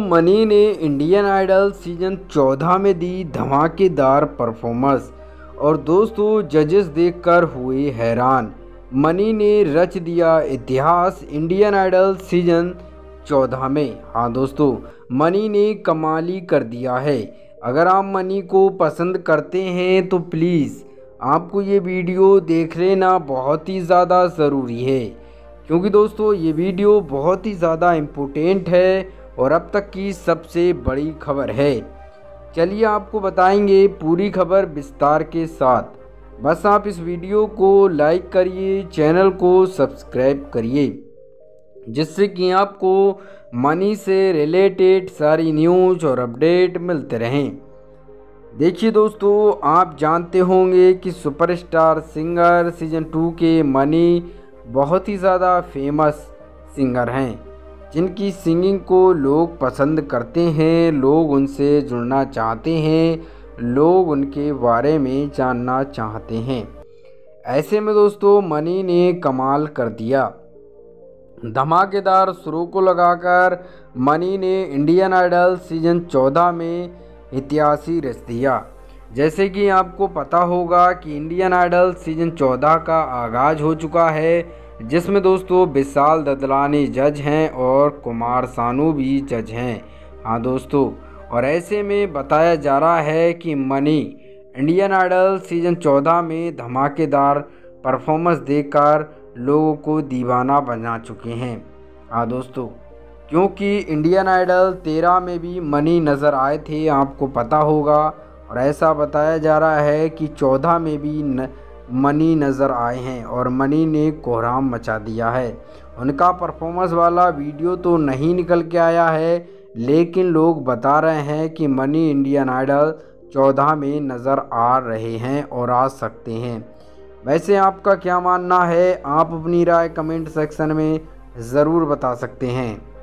Money ने Indian idol season 14 में दी धमाकेदार परफॉर्मेंस और दोस्तों जजेस देखकर हुए हैरान। मनी ने रच दिया इतिहास इंडियन आइडल सीज़न 14 में। हाँ दोस्तों, मनी ने कमाली कर दिया है। अगर आप मनी को पसंद करते हैं तो प्लीज़ आपको ये वीडियो देख लेना बहुत ही ज़्यादा ज़रूरी है। क्योंकि दोस्तों, ये वीडियो बहुत ही ज़्यादा इम्पोर्टेंट है और अब तक की सबसे बड़ी खबर है। चलिए आपको बताएँगे पूरी खबर विस्तार के साथ। बस आप इस वीडियो को लाइक करिए, चैनल को सब्सक्राइब करिए, जिससे कि आपको मनी से रिलेटेड सारी न्यूज़ और अपडेट मिलते रहें। देखिए दोस्तों, आप जानते होंगे कि सुपरस्टार सिंगर सीज़न टू के मनी बहुत ही ज़्यादा फ़ेमस सिंगर हैं। जिनकी सिंगिंग को लोग पसंद करते हैं, लोग उनसे जुड़ना चाहते हैं, लोग उनके बारे में जानना चाहते हैं। ऐसे में दोस्तों, मनी ने कमाल कर दिया। धमाकेदार शुरू को लगाकर मनी ने इंडियन आइडल सीज़न 14 में इतिहास रच दिया। जैसे कि आपको पता होगा कि इंडियन आइडल सीज़न 14 का आगाज़ हो चुका है। जिसमें दोस्तों विशाल ददलानी जज हैं और कुमार सानू भी जज हैं। हाँ दोस्तों और ऐसे में बताया जा रहा है कि मनी इंडियन आइडल सीज़न 14 में धमाकेदार परफॉर्मेंस देकर लोगों को दीवाना बना चुके हैं। हाँ दोस्तों क्योंकि इंडियन आइडल तेरह में भी मनी नज़र आए थे आपको पता होगा। और ऐसा बताया जा रहा है कि चौदह में भी न, मनी नज़र आए हैं और मनी ने कोहराम मचा दिया है। उनका परफॉर्मेंस वाला वीडियो तो नहीं निकल के आया है, लेकिन लोग बता रहे हैं कि मनी इंडियन आइडल चौदह में नज़र आ रहे हैं और आ सकते हैं। वैसे आपका क्या मानना है? आप अपनी राय कमेंट सेक्शन में ज़रूर बता सकते हैं।